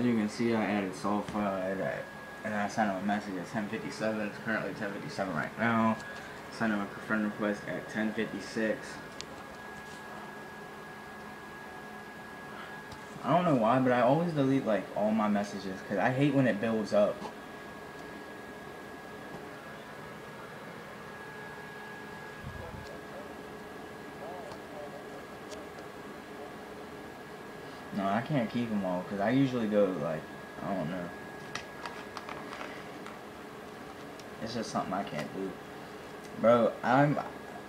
As you can see, I added sulfide and I sent him a message at 1057. It's currently 1057 right now. Sent him a friend request at 1056. I don't know why, but I always delete like all my messages because I hate when it builds up. No, I can't keep them all because I usually go like, I don't know. It's just something I can't do. Bro, I'm,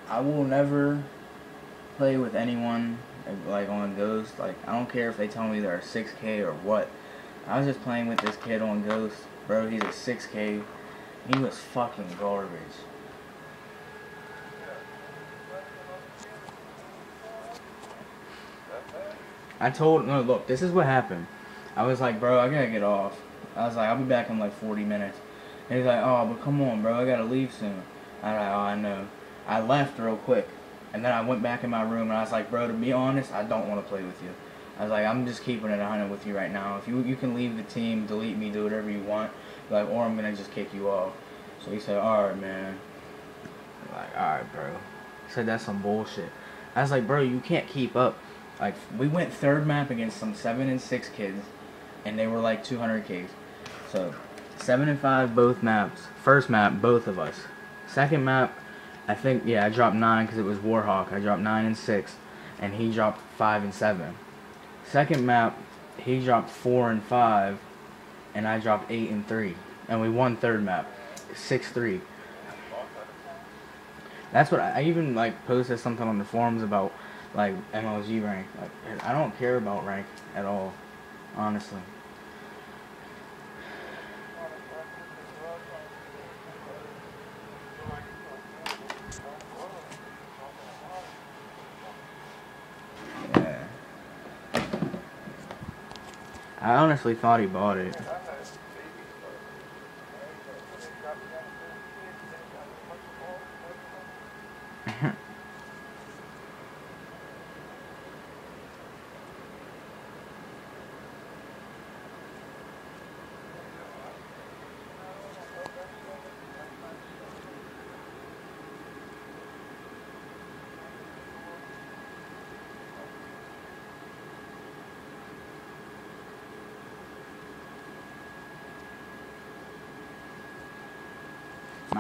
I will never play with anyone like on Ghost. Like, I don't care if they tell me they're 6K or what. I was just playing with this kid on Ghost. Bro, he's a 6K. He was fucking garbage. I told no look, this is what happened. I was like, bro, I gotta get off. I was like, I'll be back in like 40 minutes. And he's like, oh, but come on, bro, I gotta leave soon. I like, oh, I know. I left real quick, and then I went back in my room and I was like, bro, to be honest, I don't want to play with you. I was like, I'm just keeping it 100 with you right now. If you you can leave the team, delete me, do whatever you want, like, or I'm gonna just kick you off. So he said, all right, man. I'm like, all right, bro. He said that's some bullshit. I was like, bro, you can't keep up. Like we went third map against some seven and six kids, and they were like 200 Ks. So seven and five both maps. First map, both of us. Second map, I think yeah, I dropped nine because it was Warhawk. I dropped nine and six, and he dropped five and seven. Second map, he dropped four and five, and I dropped eight and three, and we won third map, six three. That's what I, I even like posted something on the forums about like MLG rank. Like, I don't care about rank at all, honestly. Yeah. I honestly thought he bought it.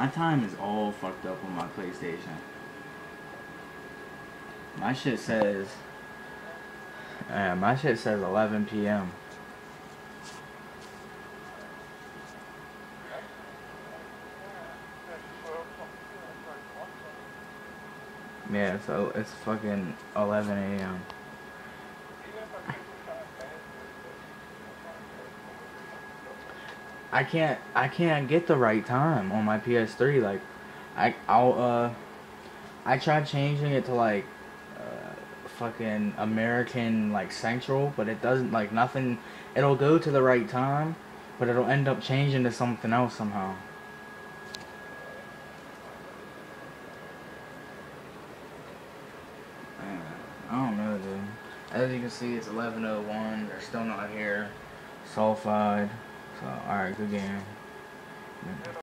My time is all fucked up on my PlayStation. My shit says, yeah, my shit says 11 p.m. Yeah, so it's fucking 11 a.m. I can't I can't get the right time on my PS3. Like, I I'll uh, I tried changing it to like, uh, fucking American like Central, but it doesn't like nothing. It'll go to the right time, but it'll end up changing to something else somehow. I don't know, dude. As you can see, it's 11:01. They're still not here. Sulfide. So, alright, good game.